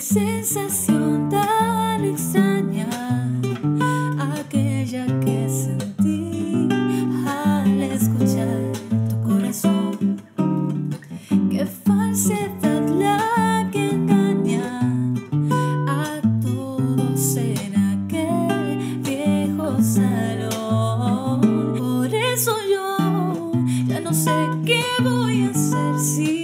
Sensación tan extraña, aquella que sentí al escuchar tu corazón. Qué falsedad la que engaña a todos en aquel viejo salón. Por eso yo ya no sé qué voy a hacer si.